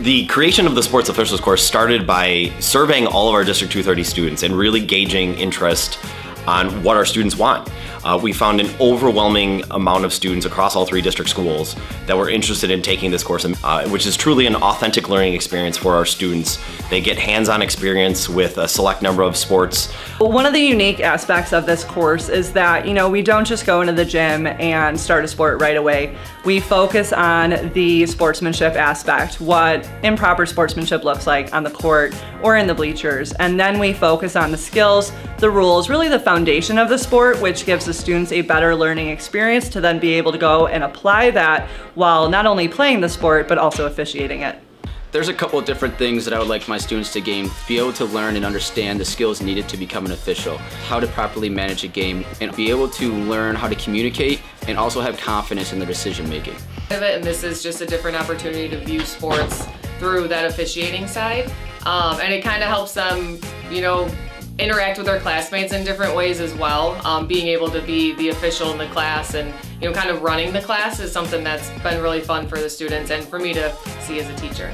The creation of the sports officials course started by surveying all of our District 230 students and really gauging interest on what our students want. Uh, we found an overwhelming amount of students across all three district schools that were interested in taking this course, uh, which is truly an authentic learning experience for our students. They get hands-on experience with a select number of sports. One of the unique aspects of this course is that, you know, we don't just go into the gym and start a sport right away. We focus on the sportsmanship aspect, what improper sportsmanship looks like on the court or in the bleachers. And then we focus on the skills, the rules, really the foundation of the sport, which gives the students a better learning experience to then be able to go and apply that while not only playing the sport, but also officiating it. There's a couple of different things that I would like my students to gain. Be able to learn and understand the skills needed to become an official, how to properly manage a game, and be able to learn how to communicate and also have confidence in their decision making. And this is just a different opportunity to view sports through that officiating side. Um, and it kind of helps them, you know, interact with our classmates in different ways as well. Um, being able to be the official in the class and you know kind of running the class is something that's been really fun for the students and for me to see as a teacher.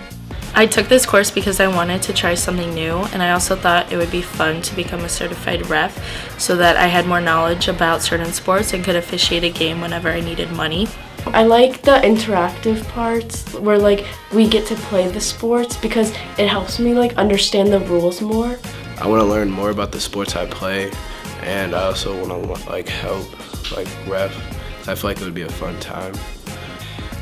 I took this course because I wanted to try something new and I also thought it would be fun to become a certified ref so that I had more knowledge about certain sports and could officiate a game whenever I needed money. I like the interactive parts where like we get to play the sports because it helps me like understand the rules more. I want to learn more about the sports I play, and I also want to like help like ref. I feel like it would be a fun time.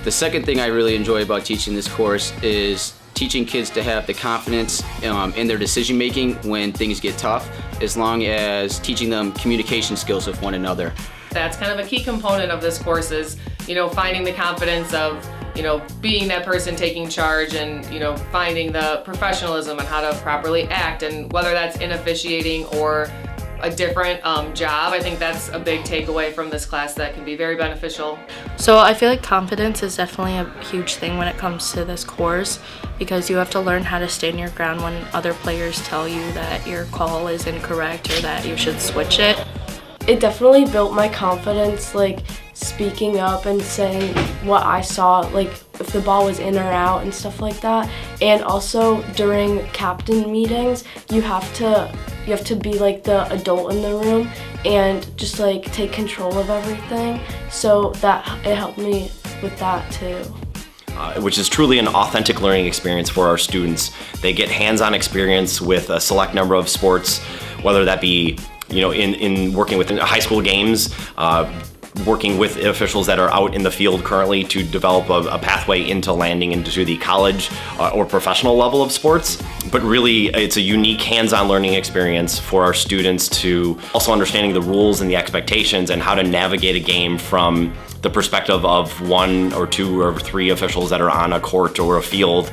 The second thing I really enjoy about teaching this course is teaching kids to have the confidence um, in their decision making when things get tough, as long as teaching them communication skills with one another. That's kind of a key component of this course is, you know, finding the confidence of you know, being that person taking charge and, you know, finding the professionalism and how to properly act and whether that's in officiating or a different um, job. I think that's a big takeaway from this class that can be very beneficial. So I feel like confidence is definitely a huge thing when it comes to this course because you have to learn how to stand your ground when other players tell you that your call is incorrect or that you should switch it. It definitely built my confidence, like speaking up and saying what I saw, like if the ball was in or out and stuff like that. And also during captain meetings, you have to you have to be like the adult in the room and just like take control of everything. So that it helped me with that too. Uh, which is truly an authentic learning experience for our students. They get hands-on experience with a select number of sports, whether that be you know, in, in working with high school games, uh, working with officials that are out in the field currently to develop a, a pathway into landing into the college uh, or professional level of sports. But really, it's a unique hands-on learning experience for our students to also understanding the rules and the expectations and how to navigate a game from the perspective of one or two or three officials that are on a court or a field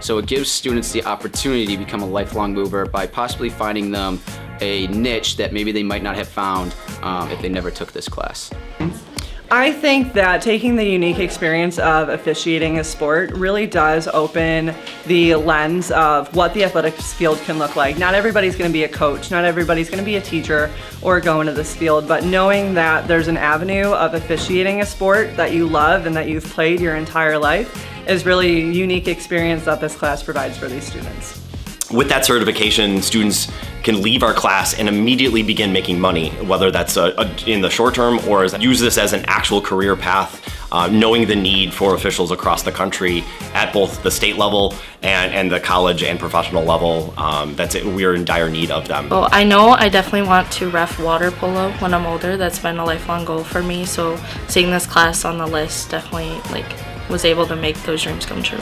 so it gives students the opportunity to become a lifelong mover by possibly finding them a niche that maybe they might not have found um, if they never took this class. I think that taking the unique experience of officiating a sport really does open the lens of what the athletics field can look like. Not everybody's going to be a coach, not everybody's going to be a teacher or go into this field, but knowing that there's an avenue of officiating a sport that you love and that you've played your entire life is really a unique experience that this class provides for these students. With that certification, students can leave our class and immediately begin making money, whether that's a, a, in the short term or use this as an actual career path, uh, knowing the need for officials across the country at both the state level and, and the college and professional level. Um, that's it. We're in dire need of them. Well, I know I definitely want to ref water polo when I'm older. That's been a lifelong goal for me. So seeing this class on the list definitely like was able to make those dreams come true.